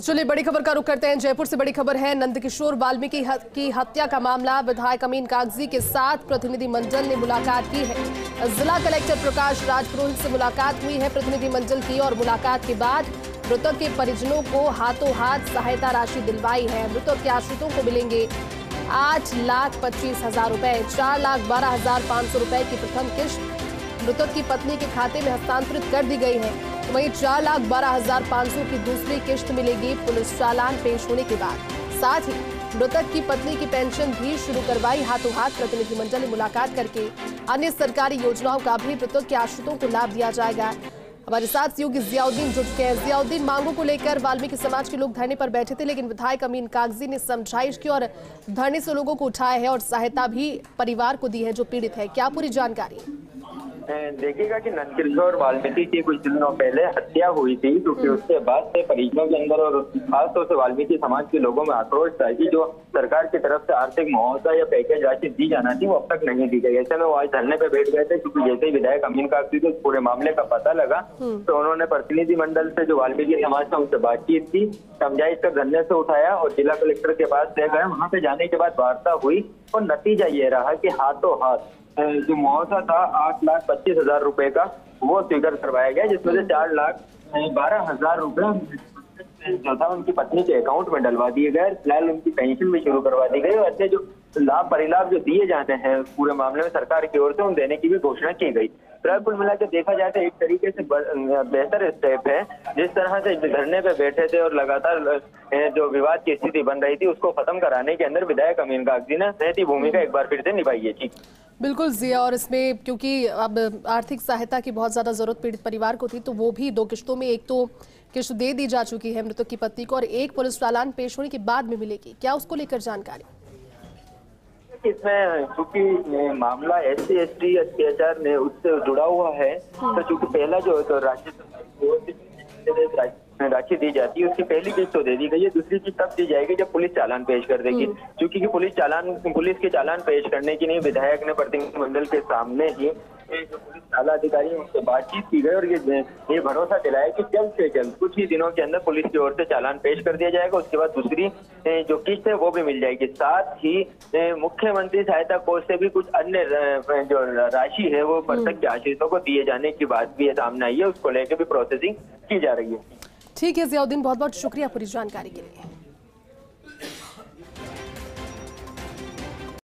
चलिए, बड़ी खबर का रुख करते हैं। जयपुर से बड़ी खबर है, नंदकिशोर वाल्मीकि की हत्या का मामला। विधायक अमीन कागज़ी के साथ प्रतिनिधि मंडल ने मुलाकात की है। जिला कलेक्टर प्रकाश राजपुरोहित से मुलाकात हुई है। प्रतिनिधि मंडल की और मुलाकात के बाद मृतक के परिजनों को हाथों हाथ सहायता राशि दिलवाई है। मृतक के आश्रितों को मिलेंगे आठ लाख पच्चीस हज़ार रुपए, चार लाख बारह हज़ार पाँच सौ रुपए की प्रथम किश्त। मृतक की पत्नी के खाते में हस्तांतरित कर दी गई है। वहीं चार लाख बारह हज़ार पाँच सौ की दूसरी किश्त मिलेगी। पुलिस चालान पेश होने के बाद। साथ ही मृतक की पत्नी की पेंशन भी शुरू करवाई हाथों हाथ प्रतिनिधिमंडल ने मुलाकात करके। अन्य सरकारी योजनाओं का भी मृतक के आश्रितों को लाभ दिया जाएगा। हमारे साथ सहयोगी जियाउद्दीन जुट हैं, जियाउद्दीन, मांगों को लेकर वाल्मीकि समाज के लोग धरने पर बैठे थे, लेकिन विधायक अमीन कागज़ी ने समझाइश की और धरने से लोगों को उठाया है और सहायता भी परिवार को दी है, जो पीड़ित है। क्या पूरी जानकारी? देखिएगा कि नंदकिशोर वाल्मीकि की कुछ दिनों पहले हत्या हुई थी क्योंकि उसके बाद से परिजनों के अंदर और खासतौर से वाल्मीकि समाज के लोगों में आक्रोश था कि जो सरकार की तरफ़ से आर्थिक मुआवजा या पैकेज राशि दी जाना थी वो अब तक नहीं दी गई। ऐसे में वो आज धरने पे बैठ गए थे क्योंकि जैसे ही विधायक अमीन को पूरे मामले का पता लगा। तो उन्होंने प्रतिनिधि मंडल से जो वाल्मीकि समाज था उनसे बातचीत की समझाइश कर धरने से उठाया और जिला कलेक्टर के पास ले गए। वहाँ पे जाने के बाद वार्ता हुई और नतीजा ये रहा कि हाथों हाथ जो मुआवजा था, आठ लाख पच्चीस हज़ार रुपए का, वो स्वीकार करवाया गया, जिसमें से चार लाख बारह हज़ार रुपए जो था, उनकी पत्नी के अकाउंट में डलवा दिए गए फ़िलहाल उनकी पेंशन भी शुरू करवा दी गई और ऐसे जो लाभ परिलाभ जो दिए जाते हैं पूरे मामले में सरकार की ओर से, उन देने की भी घोषणा की गई। फ़िलहाल कुल मिलाकर देखा जाए तो एक तरीके से बेहतर स्टेप है, जिस तरह से धरने पे बैठे थे और लगातार जो विवाद की स्थिति बन रही थी, उसको खत्म कराने के अंदर विधायक अमीन कागज़ी ने सहती भूमिका एक बार फिर से निभाई है। जी बिल्कुल जिया और इसमें क्योंकि अब आर्थिक सहायता की बहुत ज़्यादा ज़रूरत पीड़ित परिवार को थी तो वो भी दो किश्तों में एक तो किश्त दे दी जा चुकी है मृतक की पत्नी को और एक पुलिस चालान पेश होने के बाद में मिलेगी। क्या उसको लेकर जानकारी? इसमें चूँकि मामला एस सी एस टी अत्याचार ने उससे जुड़ा हुआ है तो चूँकि पहला जो है तो राज्य सरकार राशि दी जाती है उसकी पहली किस्त तो दे दी गई है दूसरी किस्त तब दी जाएगी जब पुलिस चालान पेश कर देगी। क्योंकि पुलिस चालान पुलिस के चालान पेश करने की नहीं विधायक ने प्रतिनिधिमंडल के सामने ही जो पुलिस आला अधिकारी उनसे बातचीत की गई और ये ये भरोसा दिलाया कि जल्द से जल्द कुछ ही दिनों के अंदर पुलिस की ओर से चालान पेश कर दिया जाएगा उसके बाद दूसरी जो किस्त है वो भी मिल जाएगी। साथ ही मुख्यमंत्री सहायता कोष से भी कुछ अन्य जो राशि है वो मृतक के आश्रितों को दिए जाने की बात भी सामने आई है उसको लेकर भी प्रोसेसिंग की जा रही है। ठीक है जियाउद्दीन बहुत बहुत शुक्रिया पूरी जानकारी के लिए।